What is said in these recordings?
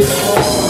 Deus.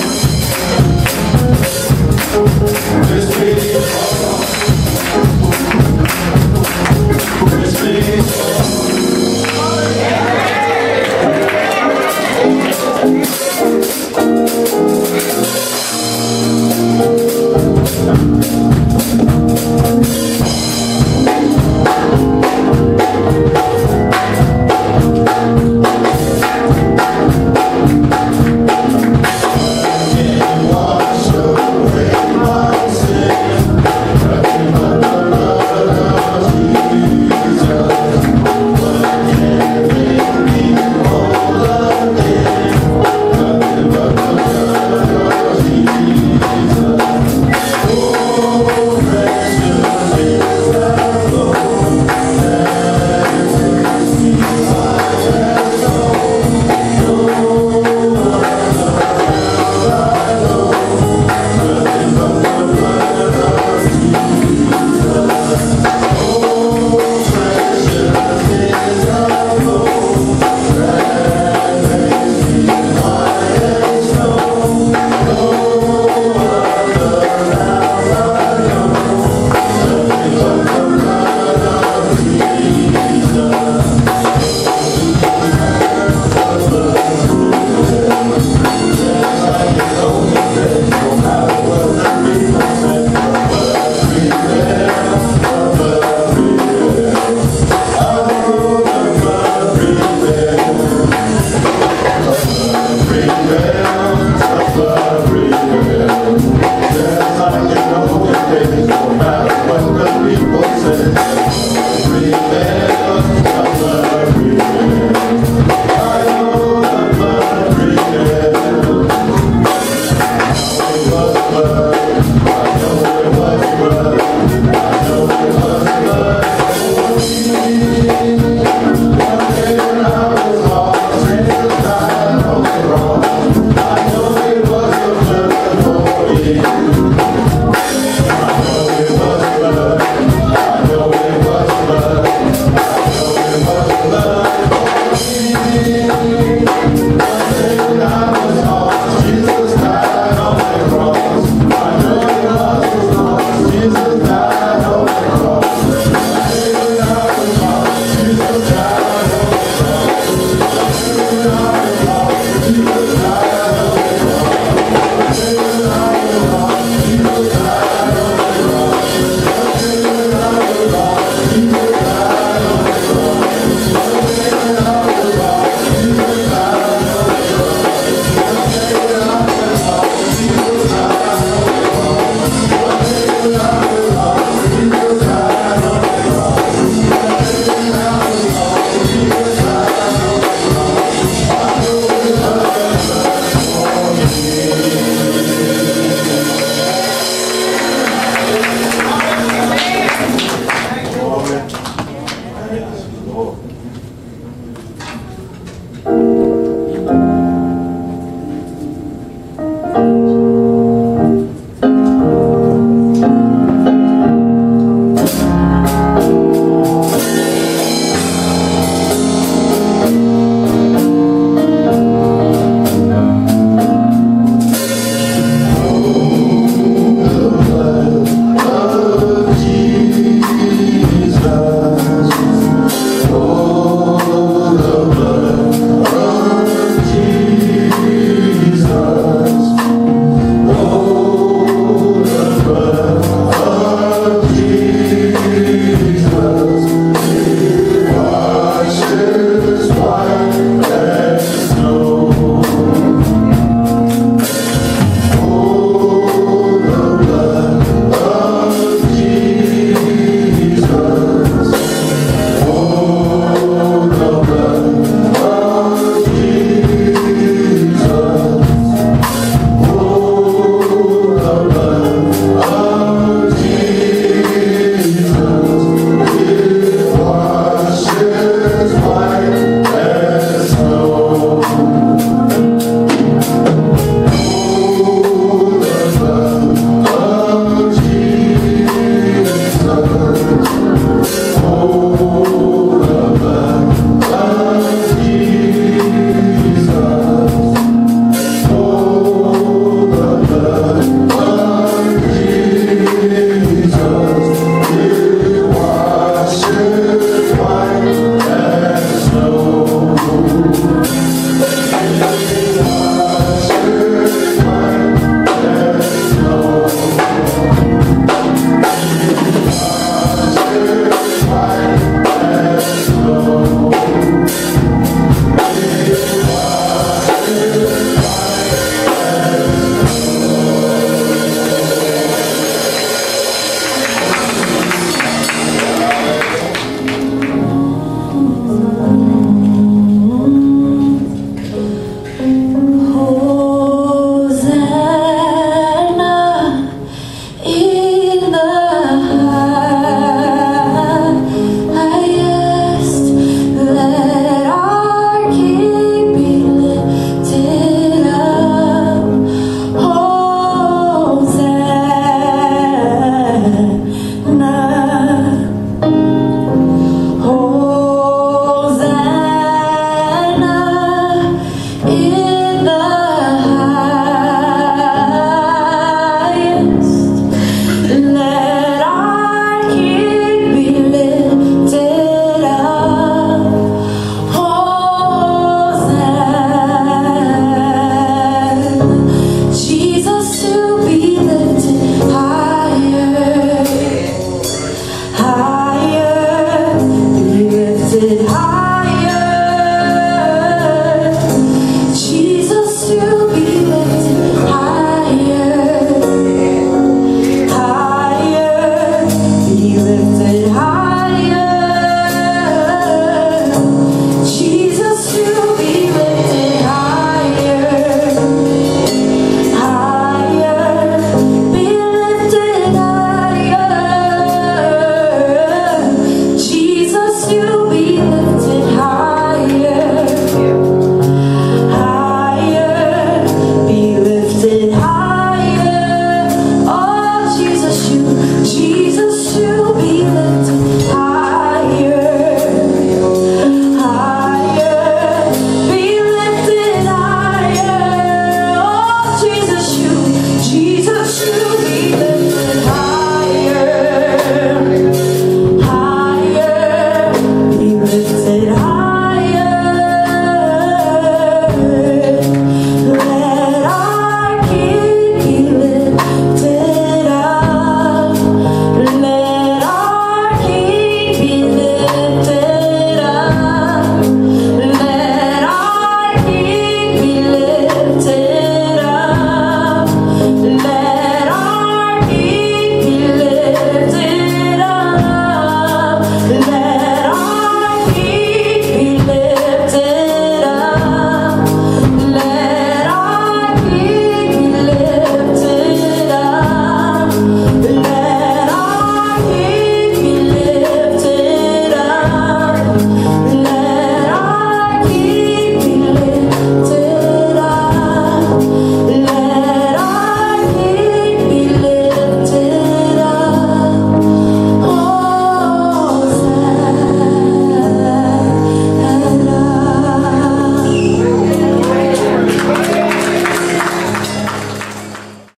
Oh.